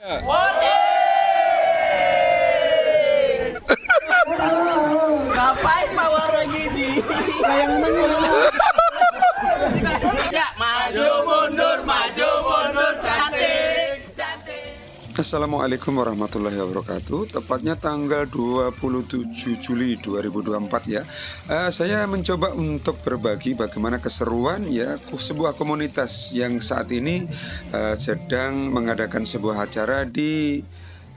What? Assalamualaikum warahmatullahi wabarakatuh. Tepatnya tanggal 27 Juli 2024 ya. Eh, Saya mencoba untuk berbagi bagaimana keseruan ya Sebuah komunitas yang saat ini eh, sedang mengadakan sebuah acara di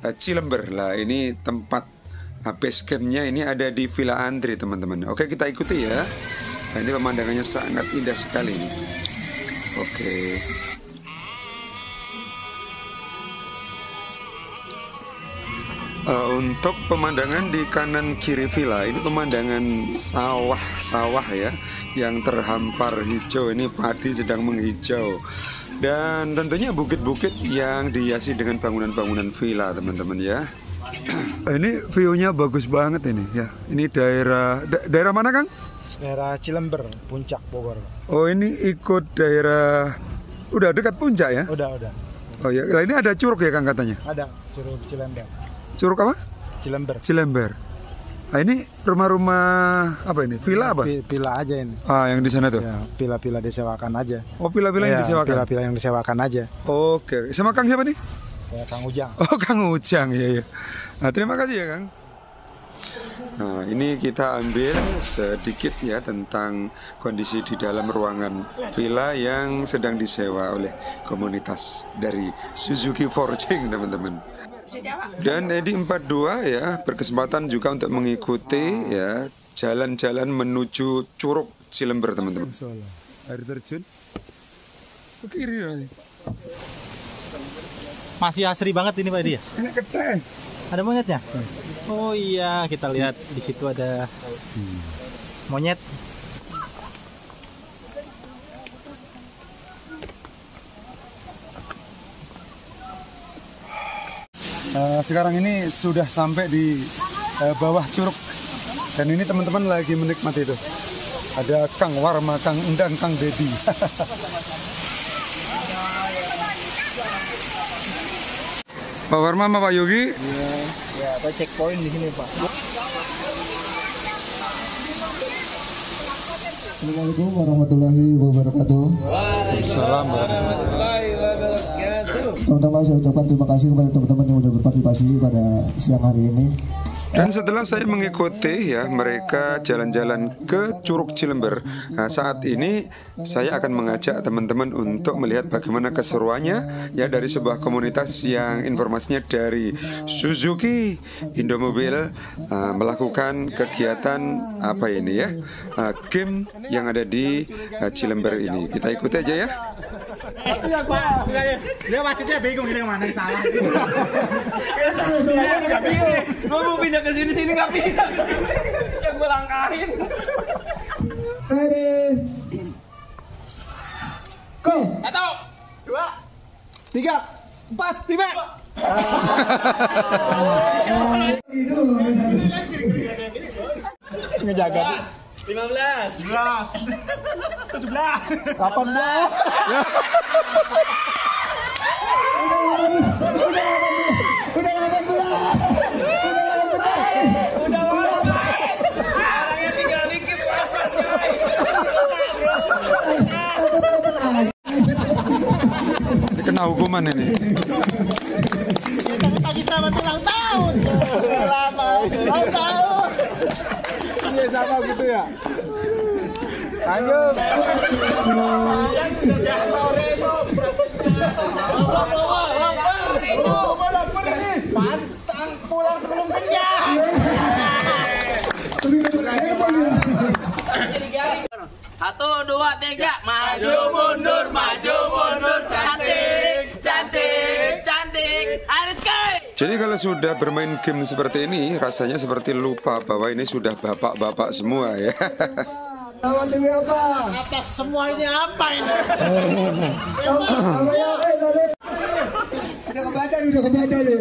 eh, Cilember. Lah Ini tempat eh, base campnya ini ada di Villa Andri teman-teman. Oke kita ikuti ya. Nah, Ini pemandangannya sangat indah sekali. Oke Eh, untuk pemandangan di kanan kiri villa ini pemandangan sawah-sawah ya yang terhampar hijau ini padi sedang menghijau dan tentunya bukit-bukit yang dihiasi dengan bangunan-bangunan villa teman-teman ya. ini view-nya bagus banget ini ya. Ini daerah da- daerah mana Kang? daerah Cilember, Puncak Bogor. Oh ini ikut daerah udah dekat puncak ya? Udah, udah. Oh ya, ini ada curug ya Kang katanya. Ada Curug Cilember. Curug apa? Cilember. Cilember. Nah, ini rumah-rumah apa ini? Villa apa? Villa aja ini. Ah, yang di sana tuh. Ya, villa-villa disewakan aja. Oh, villa-villa yang Ya, disewakan. Villa-villa yang disewakan aja. Oke, sama Kang siapa nih? Saya Kang Ujang. Oh, Kang Ujang, ya ya. Nah, terima kasih ya, Kang. Nah, ini kita ambil sedikit ya tentang kondisi di dalam ruangan villa yang sedang disewa oleh komunitas dari Suzuki Forging, teman-teman. Dan Edi 42 ya berkesempatan juga untuk mengikuti ya jalan-jalan menuju Curug Cilember, teman-teman. Air terjun. Ke kiri. Masih asri banget ini Pak Edi ya? Ini keteh. Ada monyetnya? Oh iya, kita lihat di situ ada monyet. Eh, sekarang ini sudah sampai di eh, bawah curug dan ini teman-teman lagi menikmati itu ada Kang Warma, Kang Endang, Kang Dedi. Pak Warma sama Pak Yogi Ya, ada checkpoint di sini, Pak. Assalamualaikum warahmatullahi wabarakatuh. Salam Teman-teman saya ucapkan terima kasih kepada teman-teman yang sudah berpartisipasi pada siang hari ini. Dan setelah saya mengikuti ya mereka jalan-jalan ke Curug Cilember, nah, saat ini saya akan mengajak teman-teman untuk melihat bagaimana keseruannya ya dari sebuah komunitas yang informasinya dari Suzuki Indomobil uh, melakukan kegiatan apa ini ya uh, game yang ada di uh, Cilember ini. Kita ikuti aja ya. Dia wasitnya bingung ini ke mana salah. Gue mau pindah ke sini sini nggak bisa. Yang gue langkahin. Ready? Go! Satu, dua, Tiga! empat, lima. Ngejaga. Lima belas. Belas. Tujuh belas. Kapan dah? Udah 18! Udah 18! Orangnya tinggal dikit. Ini kena hukuman ini. Lagi selamat ulang tahun. Iya sama gitu ya. Lanjut. Pantang pulang sebelum kenyang. Satu, dua, tiga. Maju mundur, maju mundur, cantik, Jadi kalau sudah bermain game seperti ini, rasanya seperti lupa bahwa ini sudah bapak-bapak semua ya. Lawan demi apa? Apa semua ini apa ini? Namanya eh tadi. Udah kebaca nih, udah kebaca nih.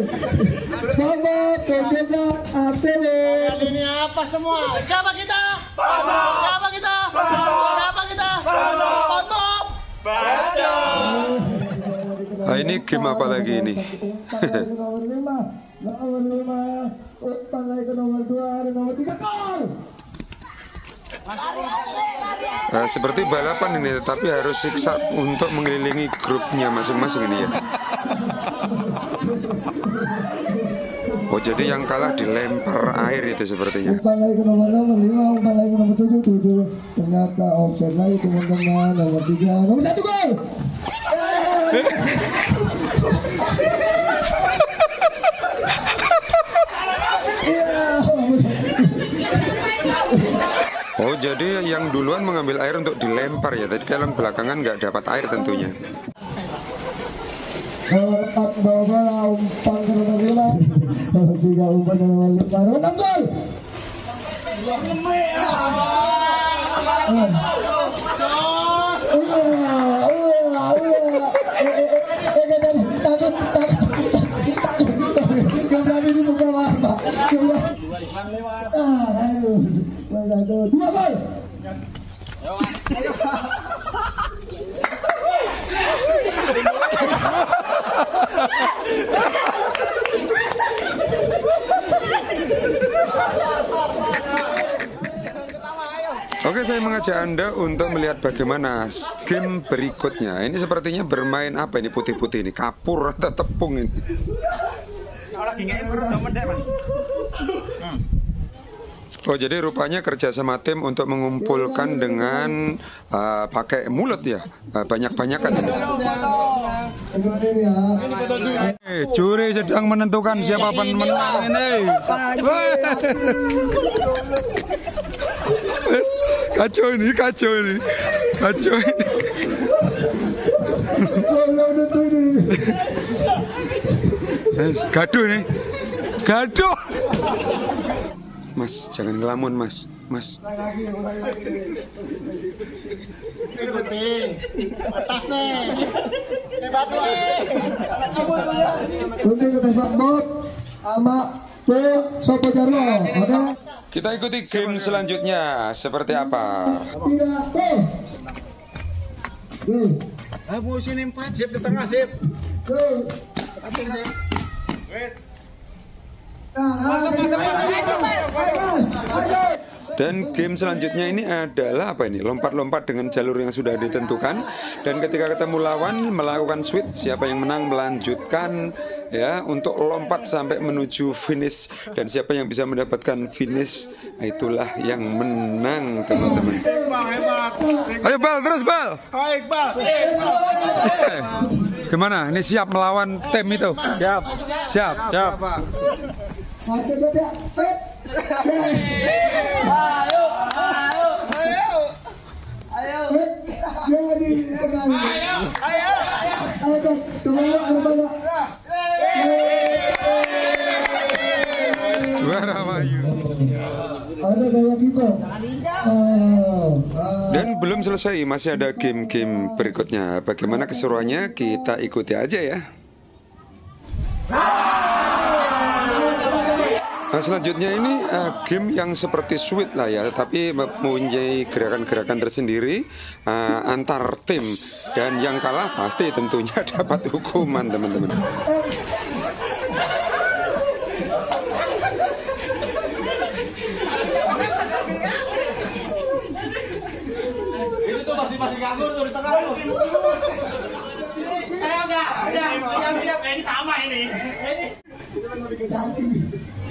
Semangat, tunjukkan absolut. Ini apa semua? Siapa kita? Siapa kita? Siapa kita? SpongeBob. Ah, ini game apa lagi ini? Nomor ke gol! Eh, seperti balapan ini, tetapi harus siksa untuk mengelilingi grupnya masing-masing ini ya. Oh jadi yang kalah dilempar air itu sepertinya. Umpan lagi ke nomor nomor lima, umpan lagi ke nomor tujuh, tujuh. Ternyata lagi teman-teman, nomor tiga, nomor satu gol! Oh jadi yang duluan mengambil air untuk dilempar ya. Tadi kalau belakangan nggak dapat air tentunya. umpan Oke saya mengajak anda untuk melihat bagaimana game berikutnya. Ini sepertinya bermain apa ini putih-putih ini? Kapur atau tepung ini? Oh jadi rupanya kerja sama tim untuk mengumpulkan dengan uh, pakai mulut ya uh. Untuk tim ya. Eh, juri sedang menentukan siapa pemenang ini. Kacau ini, kacau ini, kacau ini. Eh, Gaduh nih, gaduh. Mas, jangan ngelamun mas, mas. Untuk kita tembak bot sama ke Sopo Jarwo, oke? Kita ikuti game selanjutnya seperti apa? Go. Go. Ayo sini empat, sip di tengah sip. Ayo, ayo. Dan game selanjutnya ini adalah apa ini? Lompat-lompat dengan jalur yang sudah ditentukan dan ketika ketemu lawan melakukan switch siapa yang menang melanjutkan ya untuk lompat sampai menuju finish dan siapa yang bisa mendapatkan finish itulah yang menang teman-teman. Ayo bal terus bal. Eh, Gimana? Ini siap melawan tim itu? Siap. Siap. Siap. Satu, dua, tiga, sip. Ayo, ayo, ayo. Ayo. Jadi ini. Ayo, ayo, ayo. Ayo, kembali ada banyak. Juara Wahyu. Ada gaya ah. Dan belum selesai, masih ada game-game berikutnya. Bagaimana keseruannya? Kita ikuti aja ya. Nah, selanjutnya ini eh, game yang seperti sweet lah ya, tapi mempunyai gerakan-gerakan tersendiri eh, antar tim dan yang kalah pasti tentunya dapat hukuman teman-teman.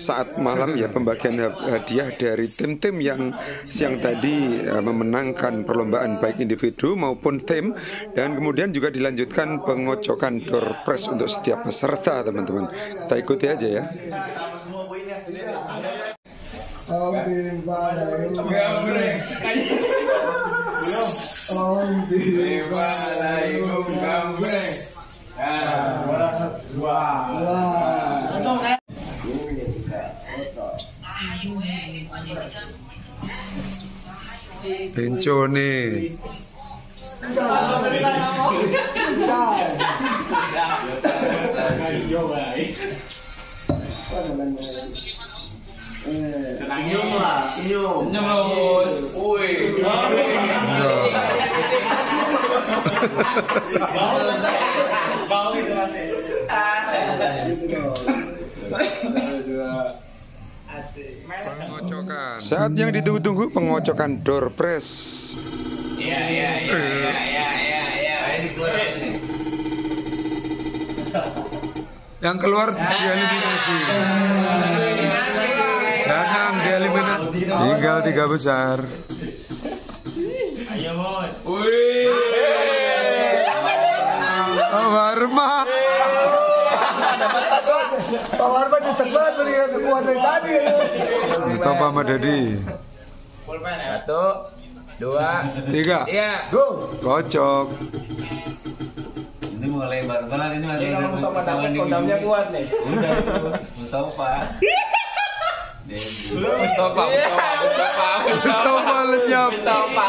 saat malam ya pembagian hadiah dari tim-tim yang siang tadi eh, memenangkan perlombaan baik individu maupun tim dan kemudian juga dilanjutkan pengocokan door prize untuk setiap peserta teman-teman. Kita ikuti aja ya. Bencone. Senyum lah, senyum. Senyum lah, bos. Woi. Bau itu masih. Pengocokan. Saat yang ditunggu-tunggu pengocokan door press. Iya, iya, iya, iya, iya, iya. Ini keluar. Yang keluar dieliminasi. Jangan dieliminasi. Tinggal tiga besar. Ayo, bos. Oh, Warma. Pak Warma nyesek banget melihat kekuatan dari tadi. Mustafa Madadi. Satu, dua, Tiga. iya. Kocok. Ini mulai barbar ini masih Ini kalau Mustafa dapat kondamnya kuat nih. Udah Mustafa. Belum Mustafa, Mustafa, Mustafa, Mustafa lenyap. Mustafa.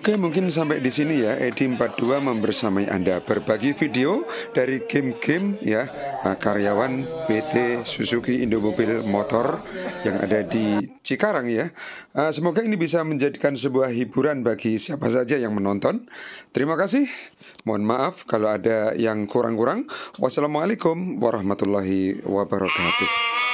Oke, mungkin sampai di sini ya. Edi 42 membersamai Anda berbagi video dari game-game ya eh, karyawan PT Suzuki Indomobil Motor yang ada di Cikarang ya. Eh, Semoga ini bisa menjadikan sebuah hiburan bagi siapa saja yang menonton. Terima kasih. Mohon maaf kalau ada yang kurang-kurang. Wassalamualaikum warahmatullahi wabarakatuh.